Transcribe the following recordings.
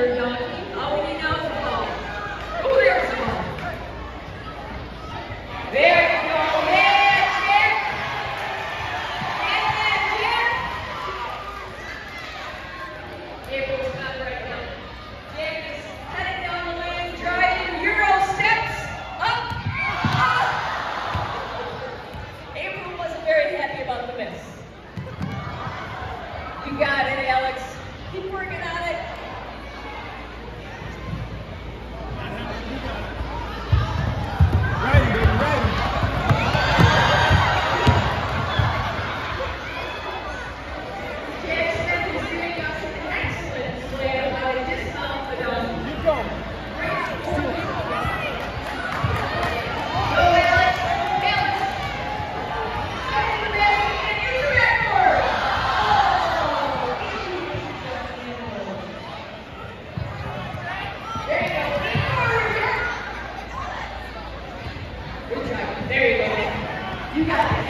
There you go. Wasn't very happy about the miss. You got it, Alex. Keep working on it. Ready, baby, ready. Jack Smith is doing us an excellent slam how to dismount the donkey. Keep going. Go, Alex. Alex. Step in the back and use your backboard. There you go. Keep forward, Jack. Good job. There you go, Nick. You got it, Nick. You got it, Nick. Go, Nick. Go, Nick. Nick, do it. Dunk it. Up. Good try, Nick.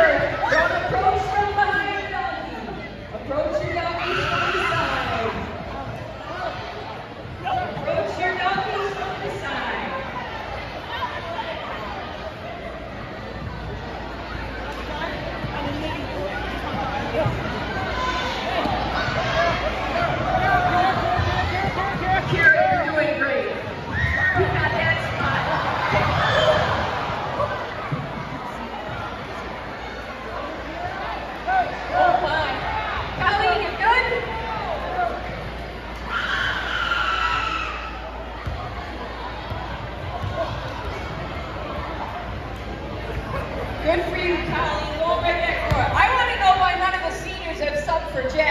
good? For you, Colleen. Go right for Jay.